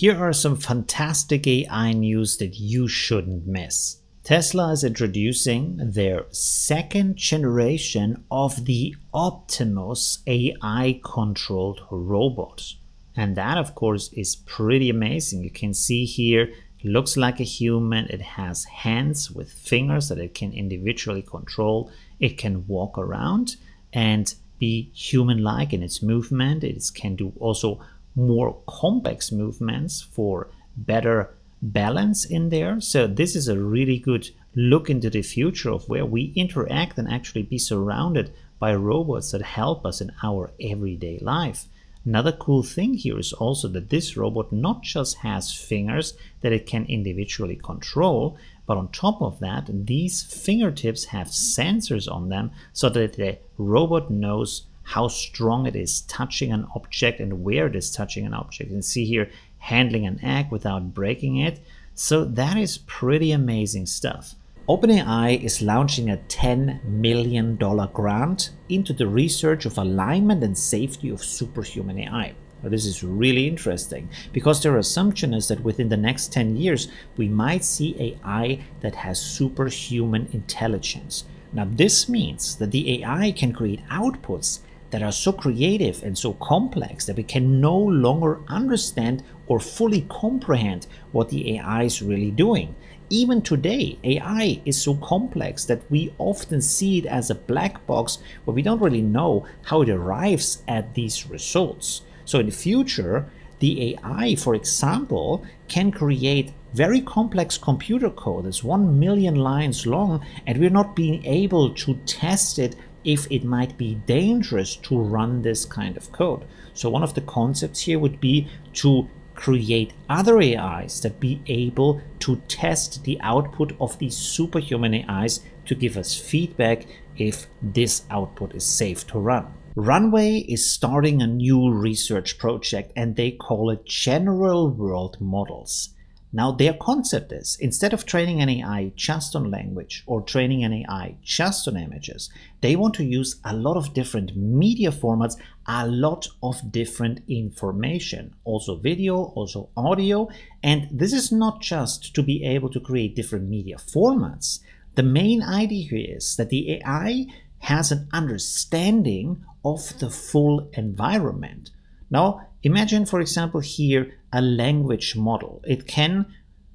Here are some fantastic AI news that you shouldn't miss. Tesla is introducing their second generation of the Optimus AI controlled robot. And that, of course, is pretty amazing. You can see here, looks like a human. It has hands with fingers that it can individually control. It can walk around and be human-like in its movement. It can do also more complex movements for better balance in there. So this is a really good look into the future of where we interact and actually be surrounded by robots that help us in our everyday life. Another cool thing here is also that this robot not just has fingers that it can individually control, but on top of that, these fingertips have sensors on them so that the robot knows how strong it is touching an object and where it is touching an object. And see here, handling an egg without breaking it. So that is pretty amazing stuff. OpenAI is launching a $10 million grant into the research of alignment and safety of superhuman AI. Now, this is really interesting because their assumption is that within the next 10 years, we might see AI that has superhuman intelligence. Now, this means that the AI can create outputs that are so creative and so complex that we can no longer understand or fully comprehend what the AI is really doing. Even today, AI is so complex that we often see it as a black box where we don't really know how it arrives at these results. So in the future, the AI, for example, can create very complex computer code that's 1 million lines long and we're not being able to test it if it might be dangerous to run this kind of code. So one of the concepts here would be to create other AIs that be able to test the output of these superhuman AIs to give us feedback if this output is safe to run. Runway is starting a new research project and they call it General World Models. Now their concept is, instead of training an AI just on language or training an AI just on images, they want to use a lot of different media formats, a lot of different information, also video, also audio. And this is not just to be able to create different media formats. The main idea here is that the AI has an understanding of the full environment. Now, imagine, for example, here a language model. It can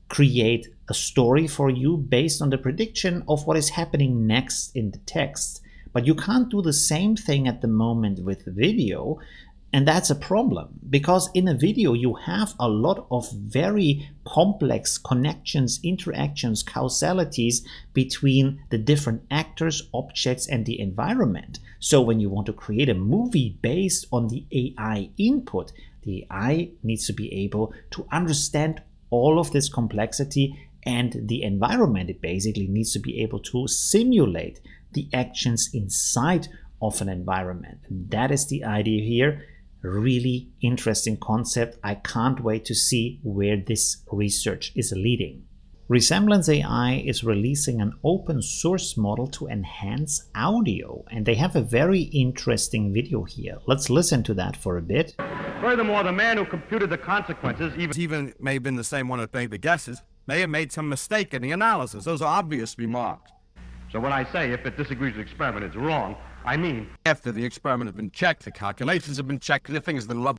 create a story for you based on the prediction of what is happening next in the text. But you can't do the same thing at the moment with video. And that's a problem because in a video you have a lot of very complex connections, interactions, causalities between the different actors, objects, and the environment. So when you want to create a movie based on the AI input, the AI needs to be able to understand all of this complexity and the environment. It basically needs to be able to simulate the actions inside of an environment. And that is the idea here really interesting concept. I can't wait to see where this research is leading. Resemble AI is releasing an open source model to enhance audio, and they have a very interesting video here. Let's listen to that for a bit. Furthermore, the man who computed the consequences even, even may have been the same one that made the guesses, may have made some mistake in the analysis. Those are obvious remarks. So when I say if it disagrees with the experiment, it's wrong, I mean... After the experiment has been checked, the calculations have been checked, the things that love...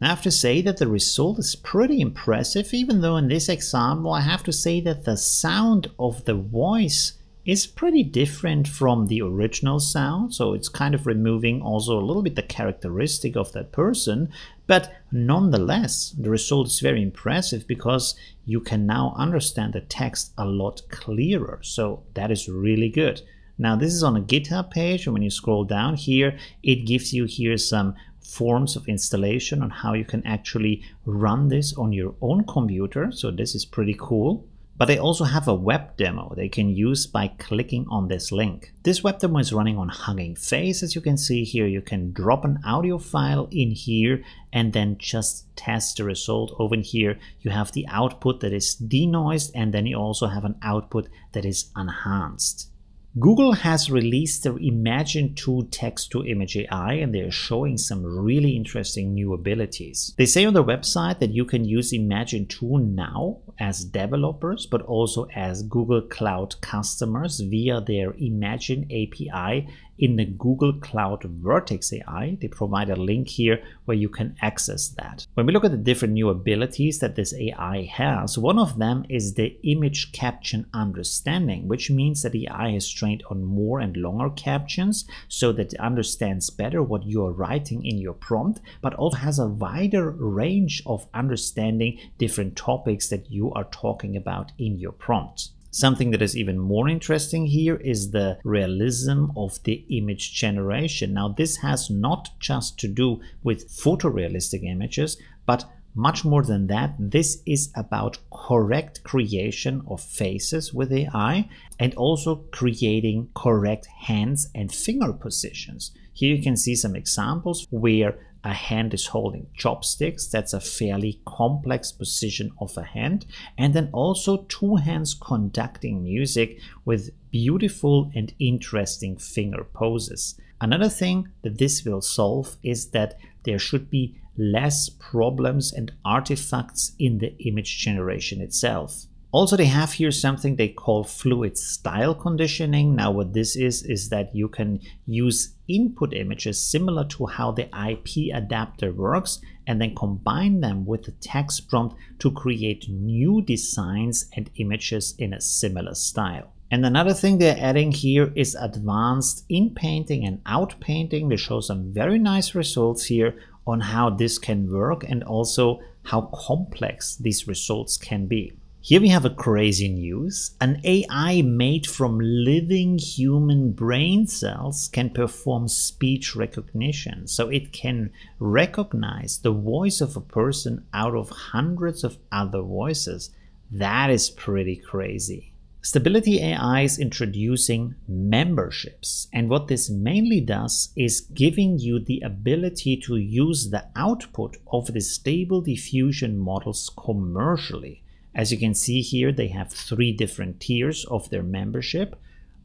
I have to say that the result is pretty impressive, even though in this example I have to say that the sound of the voice is pretty different from the original sound, so it's kind of removing also a little bit the characteristic of that person, but nonetheless, the result is very impressive because you can now understand the text a lot clearer, so that is really good. Now this is on a GitHub page and when you scroll down here, it gives you here some forms of installation on how you can actually run this on your own computer. So this is pretty cool. But they also have a web demo they can use by clicking on this link. This web demo is running on Hugging Face. As you can see here, you can drop an audio file in here and then just test the result. Over here, you have the output that is denoised and then you also have an output that is enhanced. Google has released their Imagen 2 text to image AI and they're showing some really interesting new abilities. They say on their website that you can use Imagen 2 now as developers, but also as Google Cloud customers via their Imagen API in the Google Cloud Vertex AI. They provide a link here where you can access that. When we look at the different new abilities that this AI has, one of them is the image caption understanding, which means that the AI is trained on more and longer captions so that it understands better what you are writing in your prompt, but also has a wider range of understanding different topics that you are talking about in your prompt. Something that is even more interesting here is the realism of the image generation. Now, this has not just to do with photorealistic images, but much more than that, this is about correct creation of faces with AI and also creating correct hands and finger positions. Here you can see some examples where a hand is holding chopsticks. That's a fairly complex position of a hand. And then also two hands conducting music with beautiful and interesting finger poses. Another thing that this will solve is that there should be less problems and artifacts in the image generation itself. Also, they have here something they call fluid style conditioning. Now, what this is, is that you can use input images similar to how the IP adapter works and then combine them with the text prompt to create new designs and images in a similar style. And another thing they're adding here is advanced in painting and out painting. They show some very nice results here on how this can work and also how complex these results can be. Here we have a crazy news. An AI made from living human brain cells can perform speech recognition. So it can recognize the voice of a person out of hundreds of other voices. That is pretty crazy. Stability AI is introducing memberships. And what this mainly does is giving you the ability to use the output of the stable diffusion models commercially. As you can see here, they have three different tiers of their membership.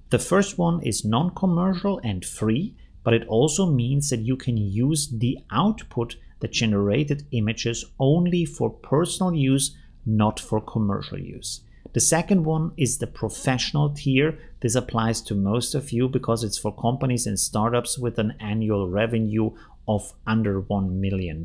The first one is non-commercial and free, but it also means that you can use the output, the generated images, only for personal use, not for commercial use. The second one is the professional tier. This applies to most of you because it's for companies and startups with an annual revenue of under $1 million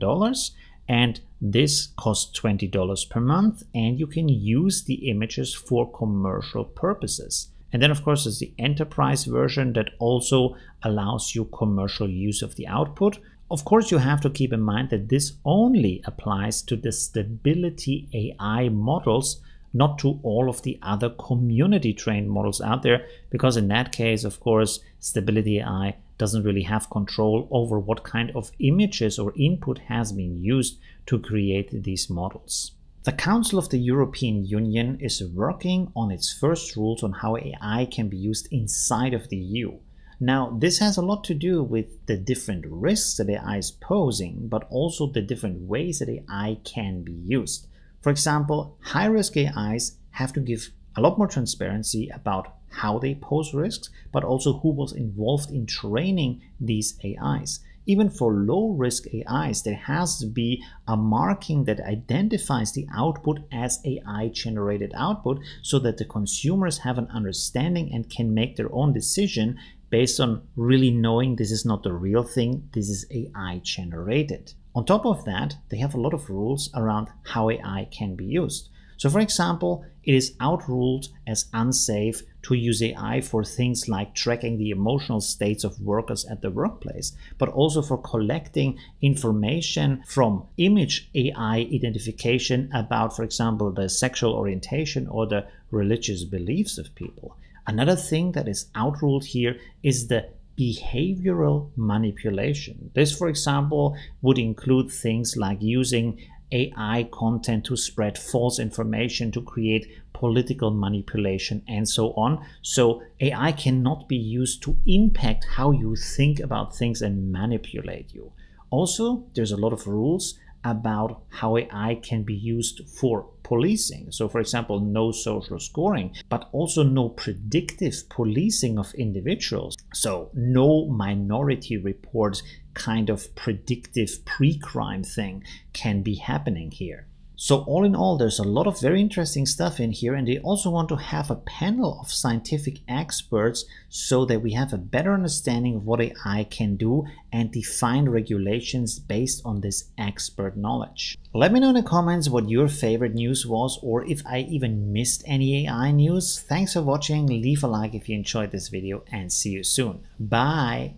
and this costs $20 per month and you can use the images for commercial purposes. And then of course there's the enterprise version that also allows you commercial use of the output. Of course you have to keep in mind that this only applies to the stability AI models not to all of the other community trained models out there because in that case of course stability AI doesn't really have control over what kind of images or input has been used to create these models. The Council of the European Union is working on its first rules on how AI can be used inside of the EU. Now, this has a lot to do with the different risks that AI is posing, but also the different ways that AI can be used. For example, high risk AIs have to give a lot more transparency about how they pose risks, but also who was involved in training these AIs. Even for low risk AIs, there has to be a marking that identifies the output as AI generated output so that the consumers have an understanding and can make their own decision based on really knowing this is not the real thing, this is AI generated. On top of that, they have a lot of rules around how AI can be used. So for example, it is outruled as unsafe to use AI for things like tracking the emotional states of workers at the workplace, but also for collecting information from image AI identification about, for example, the sexual orientation or the religious beliefs of people. Another thing that is outruled here is the behavioral manipulation. This, for example, would include things like using AI content to spread false information, to create political manipulation, and so on. So AI cannot be used to impact how you think about things and manipulate you. Also, there's a lot of rules about how AI can be used for policing. So, for example, no social scoring, but also no predictive policing of individuals. So, no minority reports kind of predictive pre crime thing can be happening here. So all in all, there's a lot of very interesting stuff in here and they also want to have a panel of scientific experts so that we have a better understanding of what AI can do and define regulations based on this expert knowledge. Let me know in the comments what your favorite news was or if I even missed any AI news. Thanks for watching, leave a like if you enjoyed this video and see you soon. Bye!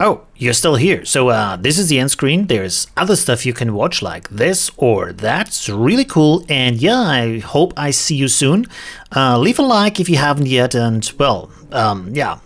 Oh, you're still here. So uh, this is the end screen. There's other stuff you can watch like this or that's really cool. And yeah, I hope I see you soon. Uh, leave a like if you haven't yet. And well, um, yeah,